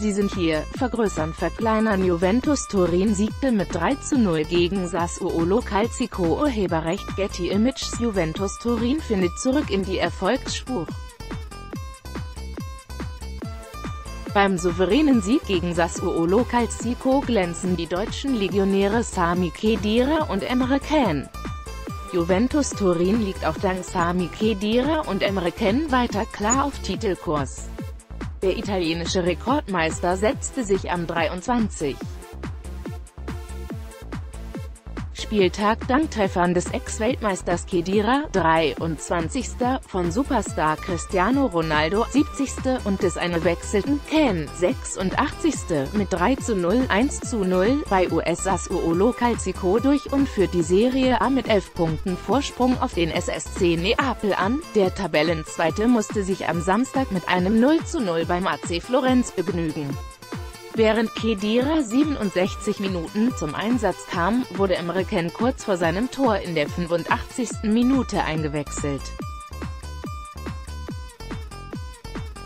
Sie sind hier, vergrößern, verkleinern Juventus Turin siegte mit 3 zu 0 gegen Sassuolo Calcico Urheberrecht Getty Images Juventus Turin findet zurück in die Erfolgsspur. Beim souveränen Sieg gegen Sassuolo Calcico glänzen die deutschen Legionäre Sami Khedira und Emre Can. Juventus Turin liegt auch dank Sami Khedira und Emre Can weiter klar auf Titelkurs. Der italienische Rekordmeister setzte sich am 23. Spieltag dank Treffern des Ex-Weltmeisters Kedira, 23. von Superstar Cristiano Ronaldo, 70. und des eingewechselten Ken, 86. mit 3 zu 0, 1 zu 0, bei US Sassuolo Calcico durch und führt die Serie A mit 11 Punkten Vorsprung auf den SSC Neapel an. Der Tabellenzweite musste sich am Samstag mit einem 0 zu 0 beim AC Florenz begnügen. Während Kedira 67 Minuten zum Einsatz kam, wurde Emre Can kurz vor seinem Tor in der 85. Minute eingewechselt.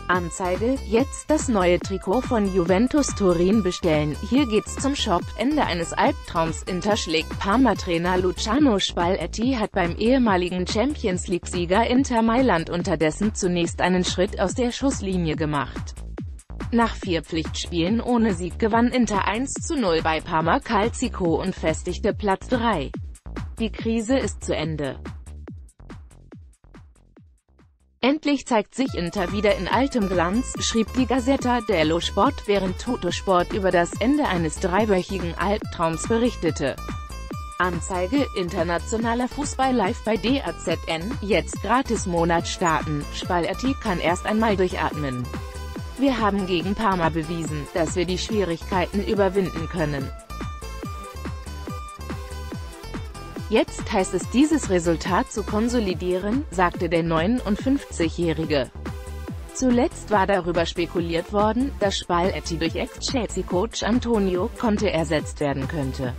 Anzeige, jetzt das neue Trikot von Juventus Turin bestellen, hier geht's zum Shop, Ende eines Albtraums Inter schlägt Parma-Trainer Luciano Spalletti hat beim ehemaligen Champions League-Sieger Inter Mailand unterdessen zunächst einen Schritt aus der Schusslinie gemacht. Nach vier Pflichtspielen ohne Sieg gewann Inter 1 zu 0 bei Parma Calcico und festigte Platz 3. Die Krise ist zu Ende. Endlich zeigt sich Inter wieder in altem Glanz, schrieb die Gazzetta dello Sport, während Tuttosport über das Ende eines dreiwöchigen Albtraums berichtete. Anzeige, internationaler Fußball live bei DAZN, jetzt gratis Monat starten, Spalletti kann erst einmal durchatmen. Wir haben gegen Parma bewiesen, dass wir die Schwierigkeiten überwinden können. Jetzt heißt es dieses Resultat zu konsolidieren, sagte der 59-Jährige. Zuletzt war darüber spekuliert worden, dass Spalletti durch Ex-Chelsea-Coach Antonio Conte ersetzt werden könnte.